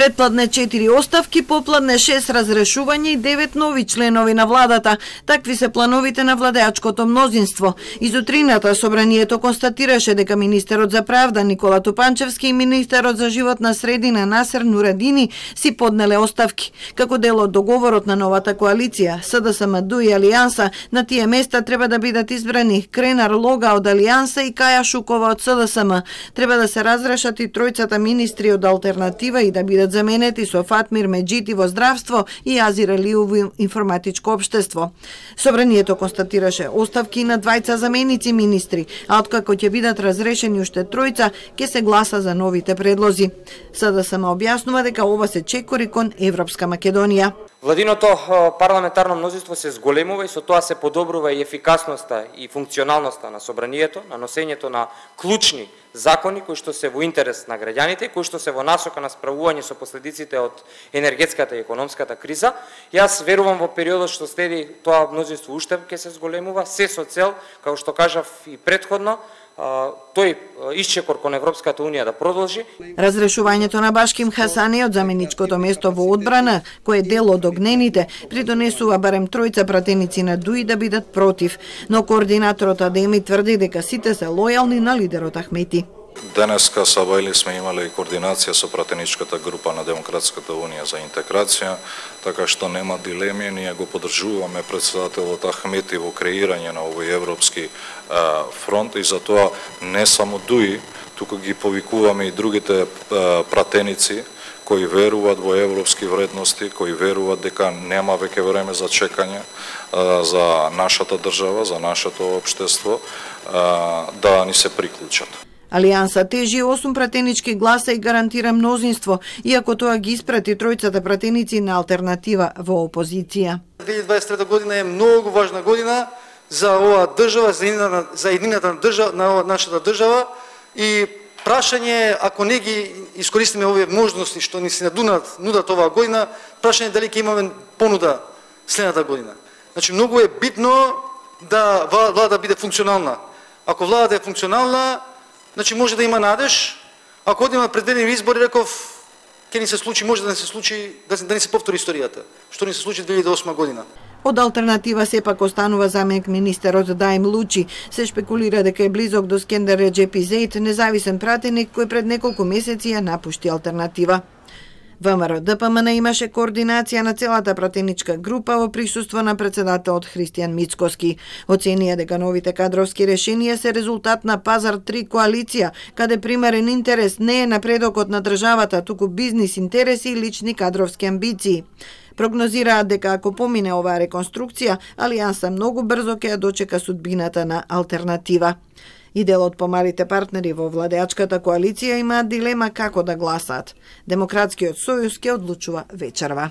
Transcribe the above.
Предпладне 4 оставки, попладне 6 разрешување и 9 нови членови на владата. Такви се плановите на владеачкото мнозинство. Изутрината собранието констатираше дека министерот за правда Никола Тупанчевски и министерот за живот на средина Насер Нурадини си поднеле оставки. Како дел од договорот на новата коалиција, СДСМД и Алијанса, на тие места треба да бидат избрани Кренар Лога од Алијанса и Каја Шукова од СДСМ. Треба да се разрешат и тројцата министри од Алтернатива и да бидат бидат заменети со Фатмир Меджити во здравство и Азир Алиу во информатичко обштество. Собранието констатираше оставки на двајца заменици министри, а откако ќе бидат разрешени уште тројца, ќе се гласа за новите предлози. Сада сама објаснува дека ова се чекори кон Европска Македонија. Владиното парламентарно мнозинство се зголемува и со тоа се подобрува и ефикасноста и функционалноста на собранието, на носењето на клучни закони кои што се во интерес на граѓаните, кои што се во насока на справување со последиците од енергетската и економската криза. Јас верувам во периодот што следи тоа мнозинство уште ќе се зголемува, се со цел, како што кажав и предходно, тој исчекор кон Европската Унија да продолжи. Разрешувањето на Башким Хасани од заменичкото место во одбрана, кој е дел од огнените, придонесува барем тројца пратеници на ДУИ да бидат против, но координаторот Адеми тврди дека сите се лојални на лидерот Ахмети. Денеска Сабајли сме имале и координација со пратеничката група на Демократската унија за интеграција, така што нема дилеми, ние го подржуваме председателот Ахмети во креирање на овој европски фронт и затоа не само ДУИ, туку ги повикуваме и другите пратеници кои веруваат во европски вредности, кои веруваат дека нема веќе време за чекање за нашата држава, за нашето општество, да ни се приклучат. Алијанса тежи 8 пратенички гласа и гарантира мнозинство, иако тоа ги испрати тројцата пратеници на алтернатива во опозиција. 2023 година е многу важна година за оваа држава, за едината, за едината на, држава, на нашата држава и прашање е, ако не ги искористиме овие можности што ни се надунат, нудат оваа година, прашање е дали ќе имаме понуда следната година. Значи, многу е битно да влада биде функционална. Ако владата е функционална, Значи може да има надеж. Ако одиме предвидени избори, реков, ќе ни се случи, може да не се случи, да, да ни се повтори историјата, што ни се случи 2008 година. Од алтернатива сепак останува замек министерот Дајм Лучи. Се шпекулира дека е близок до Скендер Реджепи Зейт, независен пратеник кој пред неколку месеци ја напушти алтернатива. ВМРО ДПМН имаше координација на целата пратеничка група во присуство на председателот Христијан Мицкоски. Оценија дека новите кадровски решенија се резултат на Пазар 3 коалиција, каде примерен интерес не е напредокот на државата, туку бизнис интереси и лични кадровски амбиции. Прогнозираат дека ако помине оваа реконструкција, Алијанса многу брзо ќе ја дочека судбината на алтернатива. И дел од помалите партнери во владеачката коалиција имаат дилема како да гласаат. Демократскиот сојуз ќе одлучува вечерва.